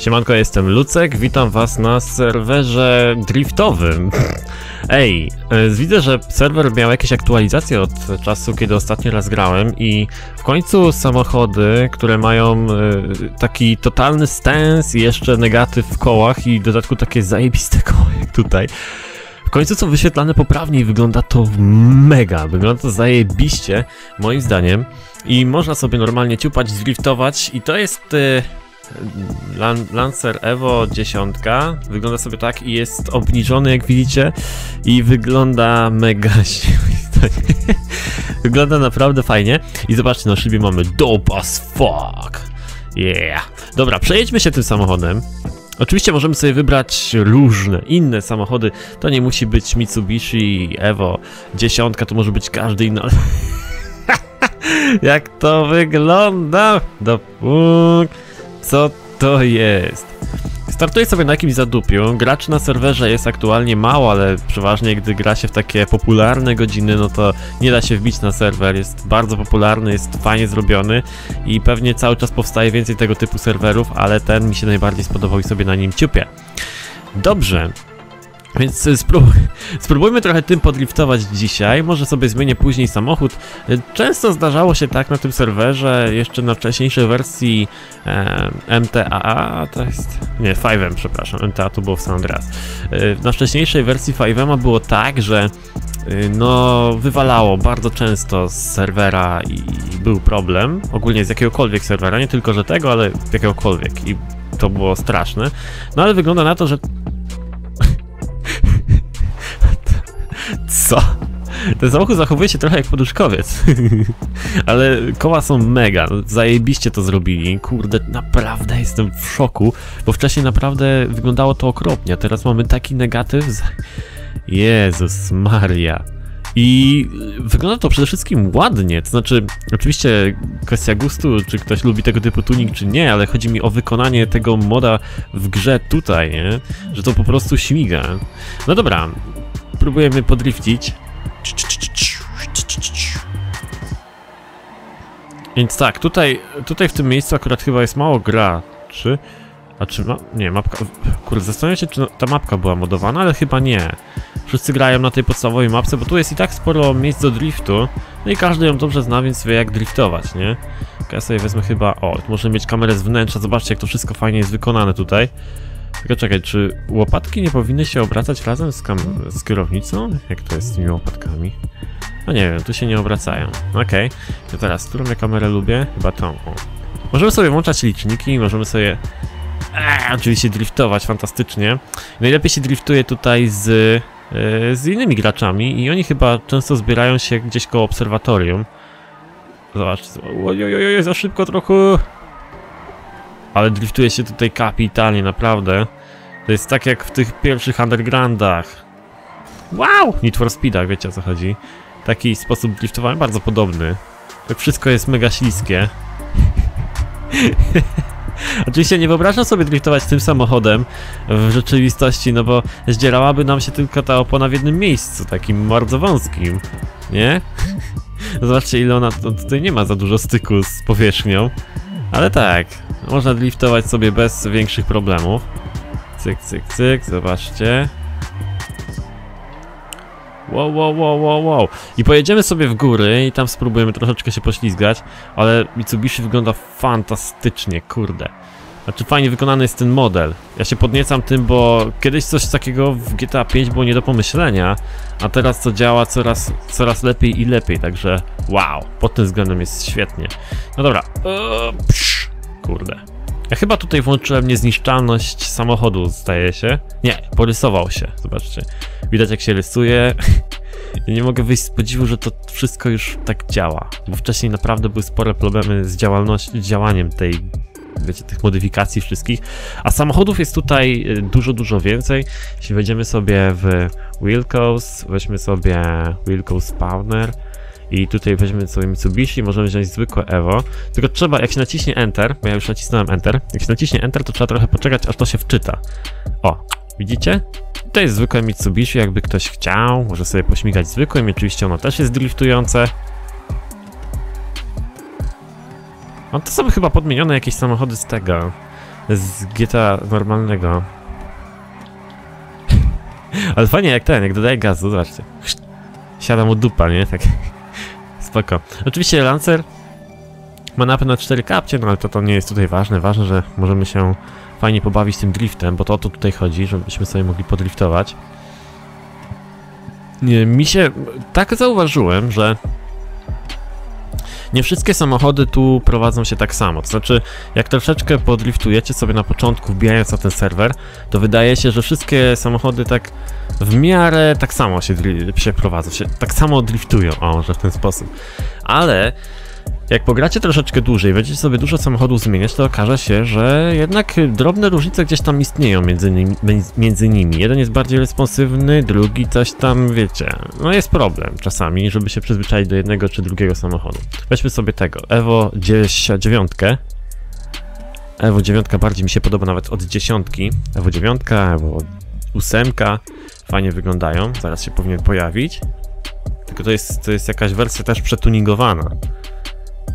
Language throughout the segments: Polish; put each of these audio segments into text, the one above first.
Siemanko, jestem Lucek, witam was na serwerze driftowym. Ej, e, widzę, że serwer miał jakieś aktualizacje od czasu, kiedy ostatni raz grałem i w końcu samochody, które mają e, taki totalny stance i jeszcze negatyw w kołach i w dodatku takie zajebiste koła jak tutaj, w końcu są wyświetlane poprawnie i wygląda to mega, wygląda to zajebiście moim zdaniem i można sobie normalnie ciupać, driftować i to jest... e, Lan Lancer Evo 10 wygląda sobie tak i jest obniżony jak widzicie i wygląda mega Wygląda naprawdę fajnie. I zobaczcie na szybie mamy dope as fuck. Yeah. Dobra, przejedźmy się tym samochodem. Oczywiście możemy sobie wybrać różne inne samochody. To nie musi być Mitsubishi Evo 10 to może być każdy inny. Jak to wygląda? Do co to jest? Startuję sobie na jakimś zadupiu. Graczy na serwerze jest aktualnie mało, ale przeważnie gdy gra się w takie popularne godziny, no to nie da się wbić na serwer. Jest bardzo popularny, jest fajnie zrobiony i pewnie cały czas powstaje więcej tego typu serwerów, ale ten mi się najbardziej spodobał i sobie na nim ciupię. Dobrze, więc e, spróbuj, spróbujmy trochę tym podliftować dzisiaj, może sobie zmienię później samochód. E, często zdarzało się tak na tym serwerze, jeszcze na wcześniejszej wersji e, MTAA, to jest... nie, 5M przepraszam, MTA to było w San Andreas. E, na wcześniejszej wersji 5M było tak, że e, no wywalało bardzo często z serwera i był problem, ogólnie z jakiegokolwiek serwera, nie tylko że tego, ale jakiegokolwiek i to było straszne. No ale wygląda na to, że Co? Ten samochód zachowuje się trochę jak poduszkowiec. Ale koła są mega, no, zajebiście to zrobili. Kurde, naprawdę jestem w szoku, bo wcześniej naprawdę wyglądało to okropnie, a teraz mamy taki negatyw. Jezus Maria. I wygląda to przede wszystkim ładnie, to znaczy, oczywiście kwestia gustu, czy ktoś lubi tego typu tuning, czy nie, ale chodzi mi o wykonanie tego moda w grze tutaj, nie? Że to po prostu śmiga. No dobra, próbujemy podriftić. Więc tak, tutaj, tutaj w tym miejscu akurat chyba jest mało graczy. A czy ma... Nie, mapka... Kurde, zastanawiam się, czy ta mapka była modowana, ale chyba nie. Wszyscy grają na tej podstawowej mapce, bo tu jest i tak sporo miejsc do driftu. No i każdy ją dobrze zna, więc wie jak driftować, nie? Ja sobie wezmę chyba... O, możemy mieć kamerę z wnętrza, zobaczcie jak to wszystko fajnie jest wykonane tutaj. Tylko czekaj, czy łopatki nie powinny się obracać razem z, z kierownicą? Jak to jest z tymi łopatkami? No nie wiem, tu się nie obracają. Okej, okay. to teraz, którą ja kamerę lubię? Chyba tą. O. Możemy sobie włączać liczniki, możemy sobie eee, oczywiście driftować fantastycznie. Najlepiej się driftuje tutaj z, yy, z innymi graczami i oni chyba często zbierają się gdzieś koło obserwatorium. Zobacz, ojojoj, za szybko trochę. Ale driftuje się tutaj kapitalnie, naprawdę. To jest tak jak w tych pierwszych undergroundach. Wow! Need for Speedach, wiecie o co chodzi. Taki sposób driftowania bardzo podobny. Tak wszystko jest mega śliskie. Oczywiście nie wyobrażam sobie driftować tym samochodem w rzeczywistości, no bo zdzierałaby nam się tylko ta opona w jednym miejscu, takim bardzo wąskim, nie? Zobaczcie ile ona, tutaj nie ma za dużo styku z powierzchnią. Ale tak, można driftować sobie bez większych problemów. Cyk, cyk, cyk, zobaczcie. Wow, wow, wow, wow, wow. I pojedziemy sobie w góry i tam spróbujemy troszeczkę się poślizgać, ale Mitsubishi wygląda fantastycznie, kurde. Znaczy fajnie wykonany jest ten model. Ja się podniecam tym, bo kiedyś coś takiego w GTA 5 było nie do pomyślenia, a teraz to działa coraz, coraz lepiej i lepiej, także wow, pod tym względem jest świetnie. No dobra, eee, kurde. Ja chyba tutaj włączyłem niezniszczalność samochodu, zdaje się. Nie, porysował się, zobaczcie. Widać jak się rysuje. Ja nie mogę wyjść z podziwu, że to wszystko już tak działa. Bo wcześniej naprawdę były spore problemy z działalnością, działaniem tej wiecie, tych modyfikacji wszystkich. A samochodów jest tutaj y, dużo, dużo więcej. Jeśli wejdziemy sobie w Wilco's, weźmy sobie Wilco's Spawner i tutaj weźmiemy sobie Mitsubishi, możemy wziąć zwykłe Evo. Tylko trzeba, jak się naciśnie Enter, bo ja już nacisnąłem Enter, jak się naciśnie Enter, to trzeba trochę poczekać, aż to się wczyta. O, widzicie? To jest zwykłe Mitsubishi, jakby ktoś chciał, może sobie pośmigać zwykłym, oczywiście ono też jest driftujące. No to są chyba podmienione jakieś samochody z tego. z GTA normalnego. Ale fajnie jak ten, jak dodaję gazu, zobaczcie. Siada mu dupa, nie? Tak. Spoko. Oczywiście Lancer ma napęd na 4 kapcie, no ale to, to nie jest tutaj ważne. Ważne, że możemy się fajnie pobawić tym driftem, bo to o to tutaj chodzi, żebyśmy sobie mogli podriftować. Nie, mi się... Tak zauważyłem, że nie wszystkie samochody tu prowadzą się tak samo. To znaczy, jak troszeczkę podriftujecie sobie na początku, wbijając na ten serwer, to wydaje się, że wszystkie samochody tak w miarę tak samo się, się prowadzą, się tak samo driftują, o, że w ten sposób. Ale jak pogracie troszeczkę dłużej, będziecie sobie dużo samochodów zmieniać, to okaże się, że jednak drobne różnice gdzieś tam istnieją między nimi. Między nimi. Jeden jest bardziej responsywny, drugi coś tam, wiecie, no jest problem czasami, żeby się przyzwyczaić do jednego czy drugiego samochodu. Weźmy sobie tego, Evo 9. Evo 9 bardziej mi się podoba nawet od dziesiątki. Evo 9, Evo 8 fajnie wyglądają, zaraz się powinien pojawić. Tylko to jest, to jest jakaś wersja też przetuningowana.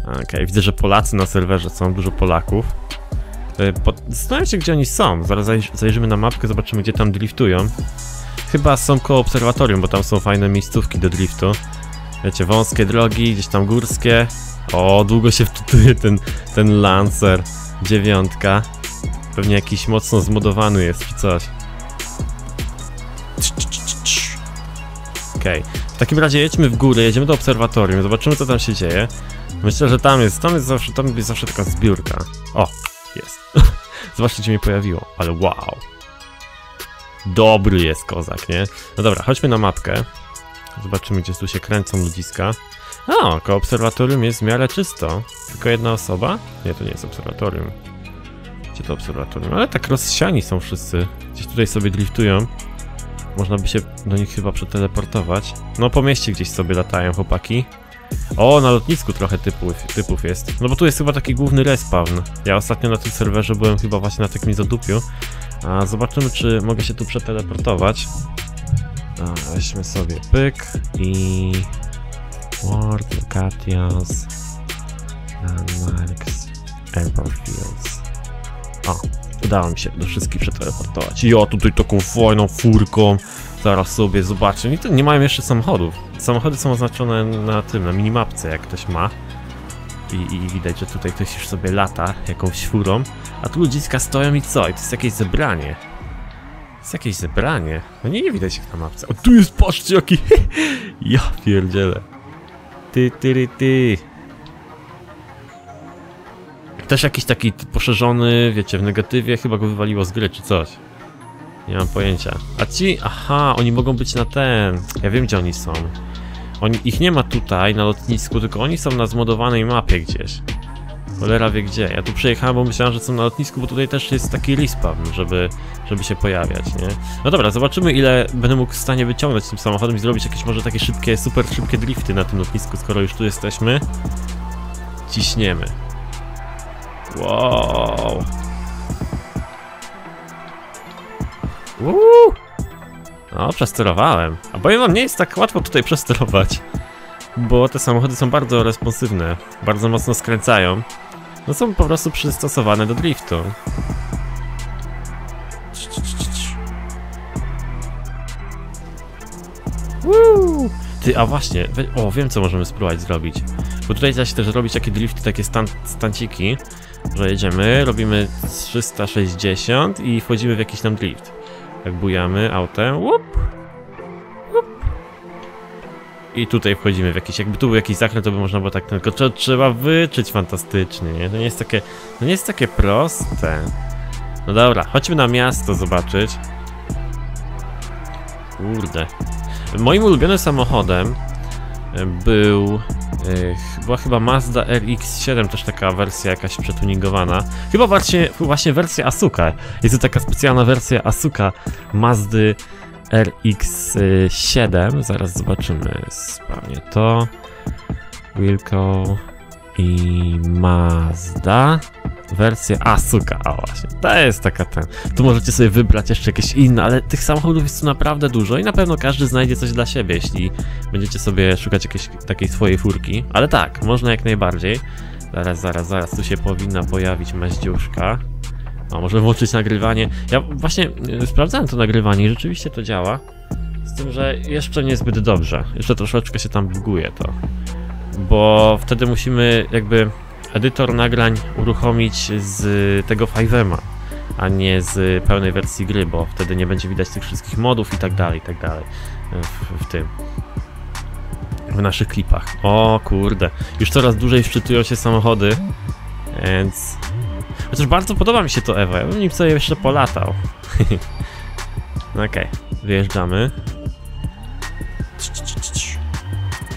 Okej, okay, widzę, że Polacy na serwerze są, dużo Polaków. E, zastanawiam się, gdzie oni są. Zaraz zajrzymy na mapkę, zobaczymy, gdzie tam driftują. Chyba są koło obserwatorium, bo tam są fajne miejscówki do driftu. Wiecie, wąskie drogi, gdzieś tam górskie. O, długo się wczytuje ten, ten Lancer. Dziewiątka. Pewnie jakiś mocno zmodowany jest, czy coś. Okej. Okay. W takim razie jedźmy w górę, jedziemy do obserwatorium, zobaczymy co tam się dzieje. Myślę, że tam jest, tam jest zawsze, tam jest zawsze taka zbiórka. O, jest. Zobaczcie, gdzie mnie pojawiło, ale wow. Dobry jest kozak, nie? No dobra, chodźmy na mapkę. Zobaczymy, gdzie tu się kręcą ludziska. O, koło obserwatorium jest w miarę czysto. Tylko jedna osoba? Nie, to nie jest obserwatorium. Gdzie to obserwatorium? Ale tak rozsiani są wszyscy. Gdzieś tutaj sobie driftują. Można by się do nich chyba przeteleportować. No po mieście gdzieś sobie latają chłopaki. O, na lotnisku trochę typów, typów jest. No bo tu jest chyba taki główny respawn. Ja ostatnio na tym serwerze byłem chyba właśnie na takim zadupiu. A zobaczymy, czy mogę się tu przeteleportować. A, weźmy sobie pyk i... Ward, Locatias, Landmarks, Airport Fields. O, udało mi się do wszystkich przeteleportować. Ja tutaj taką fajną furką. Zaraz sobie zobaczę. I to nie mają jeszcze samochodów. Samochody są oznaczone na tym, na minimapce, jak ktoś ma. I, I, widać, że tutaj ktoś już sobie lata jakąś furą. A tu ludziska stoją i co? I to jest jakieś zebranie. To jest jakieś zebranie. No nie, nie widać ich na mapce. O, tu jest, patrzcie jaki... ja pierdzielę. Ty, ty, ty. Też jakiś taki poszerzony, wiecie, w negatywie, chyba go wywaliło z gry czy coś. Nie mam pojęcia. A ci, aha, oni mogą być na ten. Ja wiem gdzie oni są. Oni, ich nie ma tutaj na lotnisku, tylko oni są na zmodowanej mapie gdzieś. Cholera wie gdzie. Ja tu przejechałem, bo myślałem, że są na lotnisku, bo tutaj też jest taki respawn, żeby, żeby się pojawiać, nie? No dobra, zobaczymy ile będę mógł w stanie wyciągnąć tym samochodem i zrobić jakieś może takie szybkie, super szybkie drifty na tym lotnisku, skoro już tu jesteśmy. Ciśniemy. Wow. Uuu. No, przesterowałem. A powiem wam, nie jest tak łatwo tutaj przesterować. Bo te samochody są bardzo responsywne. Bardzo mocno skręcają. No są po prostu przystosowane do driftu. Woo! Ty, a właśnie, o wiem co możemy spróbować zrobić. Bo tutaj da się też robić takie drifty, takie stan stanciki, że jedziemy, robimy 360 i wchodzimy w jakiś tam drift. Jak bujamy autem, łup, łup. I tutaj wchodzimy w jakiś, jakby tu był jakiś zakręt, to by można było tak, tylko trzeba wyczyć fantastycznie, nie? To nie jest takie, to nie jest takie proste. No dobra, chodźmy na miasto zobaczyć. Kurde. Moim ulubionym samochodem był e, była chyba Mazda RX-7, też taka wersja jakaś przetuningowana. Chyba właśnie, właśnie wersja Asuka. Jest to taka specjalna wersja Asuka Mazdy RX-7. Zaraz zobaczymy. Spawnie to. Wilco i Mazda wersję Asuka, a właśnie, to jest taka ten. Tu możecie sobie wybrać jeszcze jakieś inne, ale tych samochodów jest tu naprawdę dużo i na pewno każdy znajdzie coś dla siebie, jeśli będziecie sobie szukać jakiejś takiej swojej furki. Ale tak, można jak najbardziej. Zaraz, zaraz, zaraz, tu się powinna pojawić maździuszka. A może włączyć nagrywanie. Ja właśnie y, sprawdzałem to nagrywanie i rzeczywiście to działa. Z tym, że jeszcze niezbyt dobrze. Jeszcze troszeczkę się tam buguje to. Bo wtedy musimy jakby edytor nagrań uruchomić z tego 5 a nie z pełnej wersji gry, bo wtedy nie będzie widać tych wszystkich modów i tak dalej, i tak dalej w, w tym w naszych klipach. O kurde, już coraz dłużej wczytują się samochody, więc... Chociaż bardzo podoba mi się to Ewa, ja bym nim sobie jeszcze polatał. Okej, okay, wyjeżdżamy.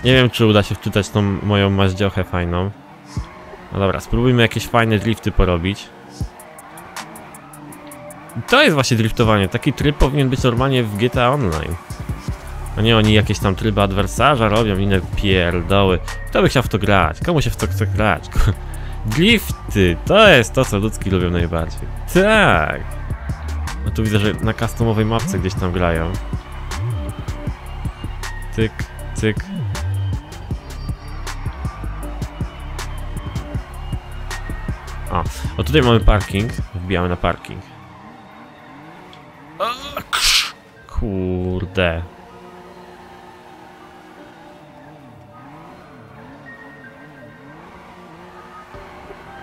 Nie wiem, czy uda się wczytać tą moją maździochę fajną. No dobra, spróbujmy jakieś fajne drifty porobić. To jest właśnie driftowanie. Taki tryb powinien być normalnie w GTA Online. A nie oni jakieś tam tryby adwersarza robią, inne pierdoły. Kto by chciał w to grać? Komu się w to chce grać? Drifty! To jest to, co ludzki lubią najbardziej. Tak! No tu widzę, że na customowej mapce gdzieś tam grają. Tyk, tyk. A, o tutaj mamy parking. Wbijamy na parking. Kurde.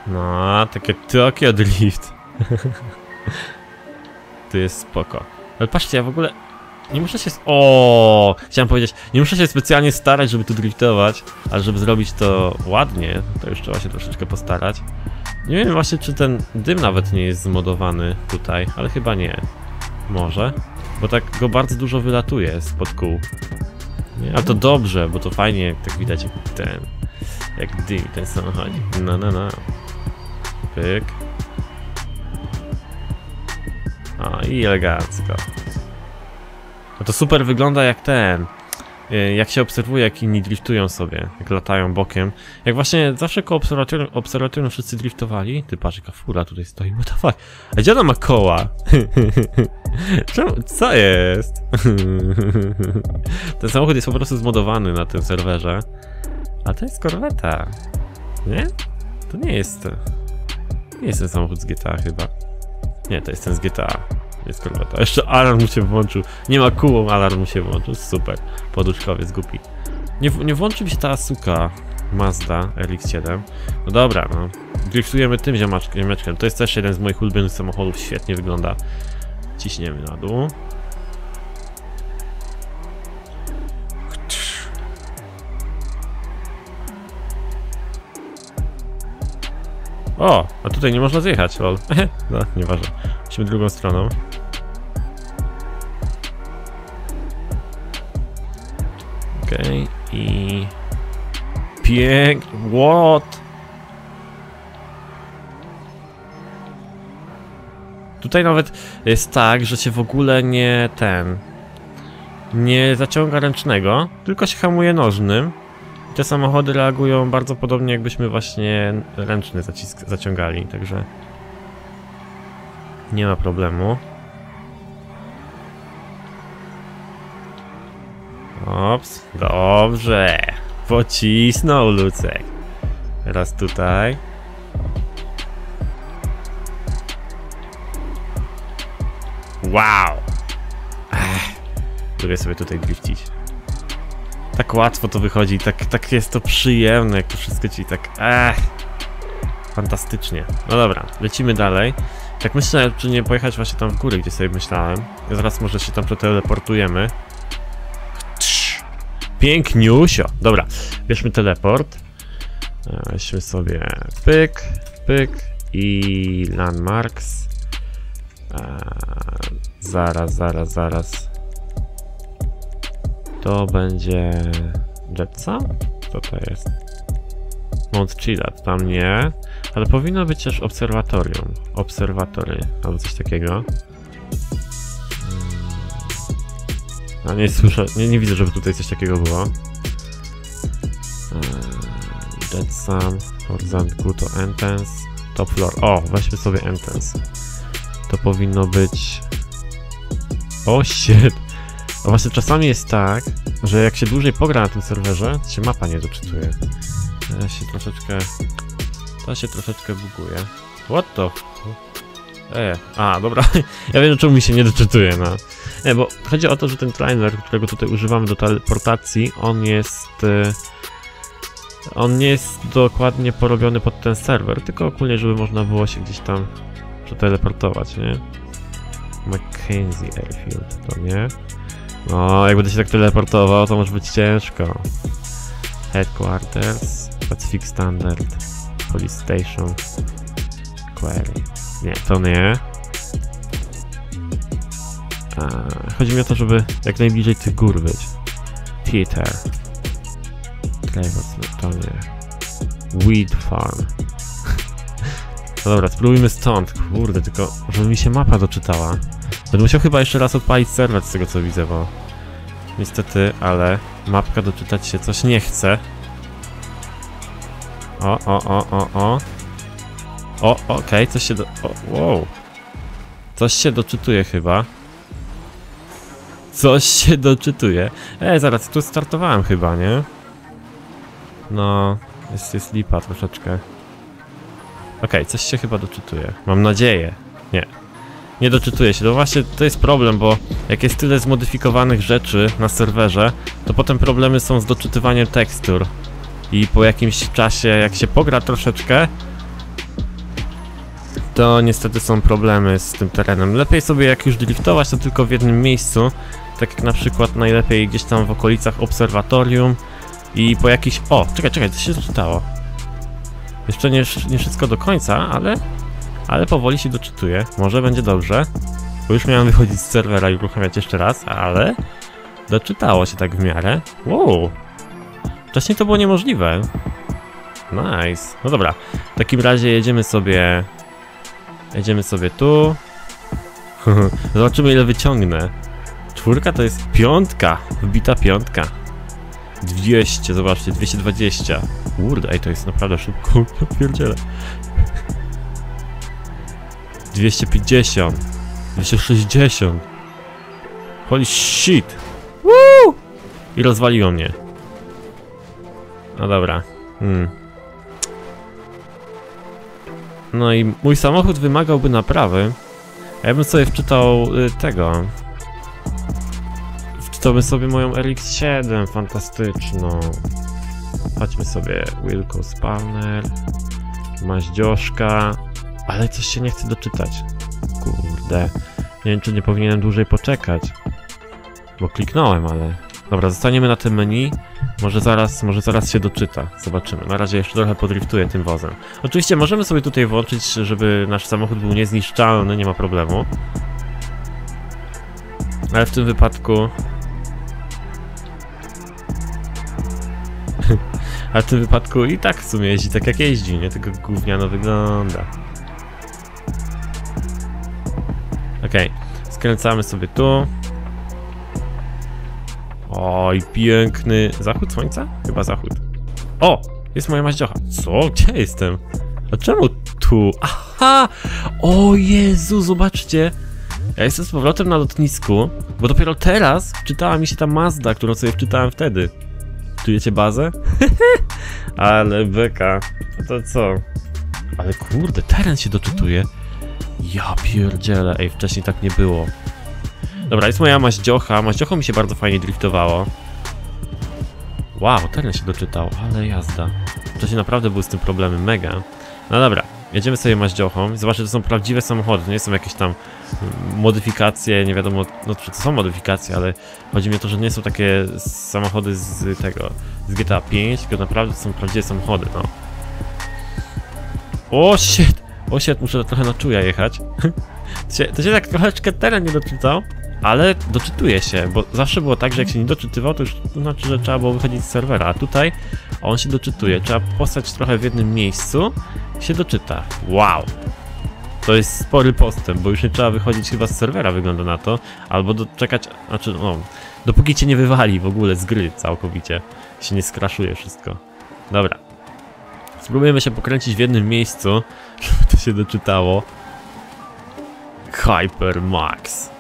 No, takie Tokyo Drift. to jest spoko. Ale patrzcie, ja w ogóle nie muszę się... O, Chciałem powiedzieć, nie muszę się specjalnie starać, żeby tu driftować, ale żeby zrobić to ładnie, to już trzeba się troszeczkę postarać. Nie wiem właśnie, czy ten dym nawet nie jest zmodowany tutaj, ale chyba nie. Może. Bo tak go bardzo dużo wylatuje spod kół. Nie? A to dobrze, bo to fajnie, tak widać jak ten... Jak dym ten samochodzik. No, no, no. Pyk. O, i elegancko. No to super wygląda jak ten. Y, jak się obserwuje, jak inni driftują sobie, jak latają bokiem. Jak właśnie zawsze koło obserwatorium, obserwatorium wszyscy driftowali. Ty patrz, jaka fura tutaj stoi, what the fuck? A gdzie ona ma koła? Czemu? Co jest? Ten samochód jest po prostu zmodowany na tym serwerze. A to jest korweta. Nie? To nie jest... Nie jest ten samochód z GTA chyba. Nie, to jest ten z GTA. Jest korweta. Jeszcze alarm mu się włączył. Nie ma kół, alarm mu się włączył. Super. Poduszkowiec głupi. Nie, nie włączy mi się ta suka Mazda RX-7. No dobra, no. Driftujemy tym ziomeczkiem. To jest też jeden z moich ulubionych samochodów. Świetnie wygląda. Ciśniemy na dół. O, a tutaj nie można zjechać, lol. no, nieważne. Musimy drugą stroną. Okej, okay. i... Pięknie, what? Tutaj nawet jest tak, że się w ogóle nie ten... Nie zaciąga ręcznego, tylko się hamuje nożnym. Te samochody reagują bardzo podobnie jakbyśmy właśnie ręczny zacisk zaciągali, także nie ma problemu. Ops, dobrze. Pocisnął Lucek. Teraz tutaj. Wow! Lubię sobie tutaj driftić. Tak łatwo to wychodzi, tak, tak jest to przyjemne, jak to wszystko ci tak... Ech, fantastycznie. No dobra, lecimy dalej. Tak myślę, czy nie pojechać właśnie tam w górę, gdzie sobie myślałem. Zaraz może się tam przeteleportujemy. Piękniusio. Dobra, bierzmy teleport. Weźmy sobie pyk, pyk i landmarks. zaraz, zaraz, zaraz. To będzie... Jetsa? Co to jest? Mount Chillat, tam nie. Ale powinno być też obserwatorium. Obserwatory, albo coś takiego. A nie słyszę, nie, nie widzę, żeby tutaj coś takiego było. Eee, Dead Sun, Horizont to Entrance, Top Floor. O, weźmy sobie Entrance. To powinno być... O, shit! A właśnie czasami jest tak, że jak się dłużej pogra na tym serwerze, to się mapa nie doczytuje. Ja się troszeczkę... To się troszeczkę buguje. What the... E, a, dobra. Ja wiem, czemu mi się nie doczytuje, no. Nie, bo chodzi o to, że ten trainer, którego tutaj używamy do teleportacji, on jest... e, On nie jest dokładnie porobiony pod ten serwer, tylko ogólnie, żeby można było się gdzieś tam przeteleportować, nie? Mackenzie Airfield, to nie? No, jak będę się tak teleportował, to może być ciężko. Headquarters, Pacific Standard, Police Station, Query. Nie, to nie. A, chodzi mi o to, żeby jak najbliżej tych gór być. Peter. Trevor, to nie. Weed Farm. No dobra, spróbujmy stąd. Kurde, tylko żeby mi się mapa doczytała. Będę musiał chyba jeszcze raz odpalić serwer z tego co widzę, bo niestety, ale mapka doczytać się coś nie chce. O, o, o, o, o. O, okej, coś się do... O, wow. Coś się doczytuje chyba. Coś się doczytuje. E, zaraz, tu startowałem chyba, nie? No, jest, jest lipa troszeczkę. Okej, coś się chyba doczytuje. Mam nadzieję. Nie. Nie doczytuje się. No właśnie, to jest problem, bo jak jest tyle zmodyfikowanych rzeczy na serwerze, to potem problemy są z doczytywaniem tekstur. I po jakimś czasie, jak się pogra troszeczkę, to niestety są problemy z tym terenem. Lepiej sobie jak już driftować, to tylko w jednym miejscu. Tak jak na przykład najlepiej gdzieś tam w okolicach obserwatorium i po jakiś... O, czekaj, czekaj, to się doczytało. Jeszcze nie, nie wszystko do końca, ale... Ale powoli się doczytuje. Może będzie dobrze. Bo już miałem wychodzić z serwera i uruchamiać jeszcze raz, ale... Doczytało się tak w miarę. Wow! Wcześniej to było niemożliwe. Nice. No dobra, w takim razie jedziemy sobie... Jedziemy sobie tu. Zobaczymy ile wyciągnę. Czwórka to jest piątka. Wbita piątka. 200, zobaczcie, 220. Kurde, ej, to jest naprawdę szybko. Ja pierdzielę. 250. 260. Holy shit. Woo! I rozwaliło mnie. No dobra. Hmm. No i mój samochód wymagałby naprawy. A ja bym sobie wczytał y, tego. Wczytałbym sobie moją RX-7 fantastyczną. Chodźmy sobie Wilco Spawner. Maździoszka. Ale coś się nie chce doczytać. Kurde. Nie wiem, czy nie powinienem dłużej poczekać. Bo kliknąłem, ale... Dobra, zostaniemy na tym menu. Może zaraz, może zaraz się doczyta. Zobaczymy. Na razie jeszcze trochę podriftuję tym wozem. Oczywiście możemy sobie tutaj włączyć, żeby nasz samochód był niezniszczalny, nie ma problemu. Ale w tym wypadku... Ale w tym wypadku i tak w sumie jeździ tak jak jeździ, nie? Tylko gówniano wygląda. Okej, skręcamy sobie tu. Oj, piękny. Zachód słońca? Chyba zachód. O! Jest moja maździocha. Co? Gdzie jestem? A czemu tu? Aha! O Jezu, zobaczcie! Ja jestem z powrotem na lotnisku, bo dopiero teraz czytała mi się ta Mazda, którą sobie wczytałem wtedy. Czujecie bazę? Ale beka. To co? Ale kurde, teren się doczytuje. Ja pierdzielę, ej, wcześniej tak nie było. Dobra, jest moja maździocha. Maździochą mi się bardzo fajnie driftowało. Wow, teren się doczytał, ale jazda. Wcześniej naprawdę były z tym problemy, mega. No dobra, jedziemy sobie maździochą. Zobaczcie, to są prawdziwe samochody, to nie są jakieś tam modyfikacje, nie wiadomo, no to są modyfikacje, ale chodzi mi o to, że nie są takie samochody z tego, z GTA 5, tylko naprawdę to są prawdziwe samochody, no. O shit! O shit, muszę trochę na czuja jechać. to, się, to się tak troszeczkę teren nie doczytał, ale doczytuje się, bo zawsze było tak, że jak się nie doczytywał, to już to znaczy, że trzeba było wychodzić z serwera, a tutaj on się doczytuje. Trzeba postać trochę w jednym miejscu się doczyta. Wow! To jest spory postęp, bo już nie trzeba wychodzić chyba z serwera, wygląda na to, albo doczekać, znaczy no, dopóki cię nie wywali w ogóle z gry całkowicie, się nie skraszuje wszystko. Dobra. Spróbujemy się pokręcić w jednym miejscu, żeby to się doczytało. Hyper Max.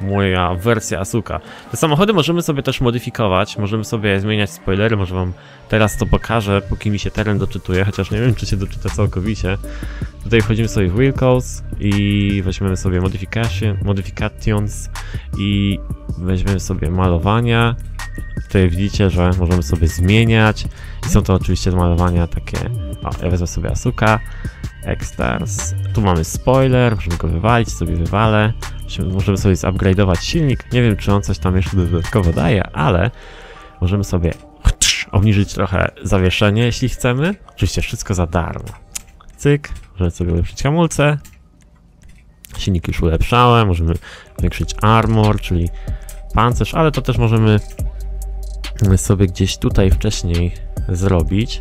Moja wersja Asuka. Te samochody możemy sobie też modyfikować, możemy sobie zmieniać spoilery, może wam teraz to pokażę, póki mi się teren doczytuje, chociaż nie wiem, czy się doczyta całkowicie. Tutaj wchodzimy sobie w Wheelcodes i weźmiemy sobie modification, Modifications i weźmiemy sobie malowania. Tutaj widzicie, że możemy sobie zmieniać i są to oczywiście malowania takie, o, ja wezmę sobie Asuka, Xstars, tu mamy spoiler, możemy go wywalić, sobie wywalę, możemy sobie zupgrade'ować silnik, nie wiem czy on coś tam jeszcze dodatkowo daje, ale możemy sobie obniżyć trochę zawieszenie, jeśli chcemy, oczywiście wszystko za darmo. Cyk, możemy sobie ulepszyć hamulce, silnik już ulepszałem, możemy zwiększyć armor, czyli pancerz, ale to też możemy sobie gdzieś tutaj wcześniej zrobić.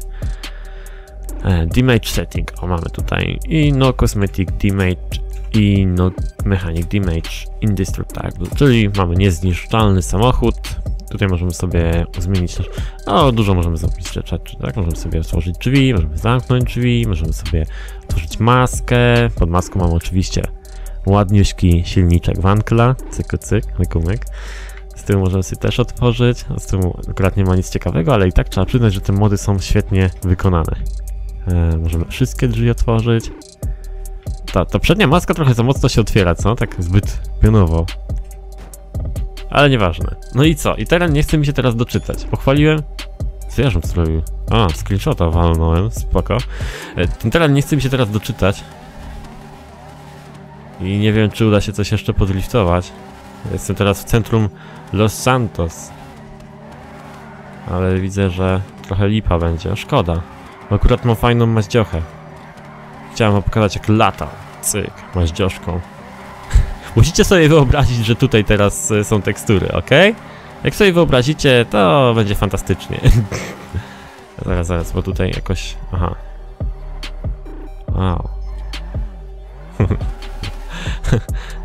E, damage setting, o mamy tutaj i no cosmetic damage i no mechanic damage indestructible, czyli mamy niezniszczalny samochód. Tutaj możemy sobie zmienić, no dużo możemy zrobić rzeczy, tak? Możemy sobie otworzyć drzwi, możemy zamknąć drzwi, możemy sobie otworzyć maskę. Pod maską mamy oczywiście ładniuśki silniczek Wankla, cyk, cyk, myk, myk. Z tyłu możemy sobie też otworzyć, z tyłu akurat nie ma nic ciekawego, ale i tak trzeba przyznać, że te mody są świetnie wykonane. E, możemy wszystkie drzwi otworzyć. Ta, ta przednia maska trochę za mocno się otwiera, co? Tak zbyt pionowo. Ale nieważne. No i co? I teren nie chce mi się teraz doczytać. Pochwaliłem? Co ja żem zrobił? A, screenshota walnąłem, spoko. E, ten teren nie chce mi się teraz doczytać. I nie wiem, czy uda się coś jeszcze podliftować. Jestem teraz w centrum Los Santos. Ale widzę, że trochę lipa będzie. Szkoda. Akurat mam fajną maździochę. Chciałem pokazać jak lata. Cyk, maździoszką. Musicie sobie wyobrazić, że tutaj teraz y, są tekstury, ok? Jak sobie wyobrazicie, to będzie fantastycznie. zaraz, zaraz, bo tutaj jakoś... Aha. Wow.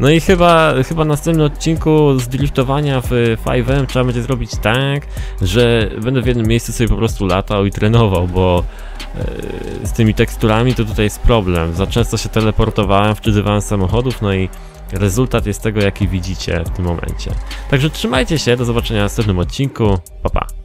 No i chyba, chyba na następnym odcinku z driftowania w 5M trzeba będzie zrobić tak, że będę w jednym miejscu sobie po prostu latał i trenował, bo e, z tymi teksturami to tutaj jest problem. Za często się teleportowałem, wczytywałem samochodów, no i rezultat jest tego, jaki widzicie w tym momencie. Także trzymajcie się, do zobaczenia w następnym odcinku. Pa, pa.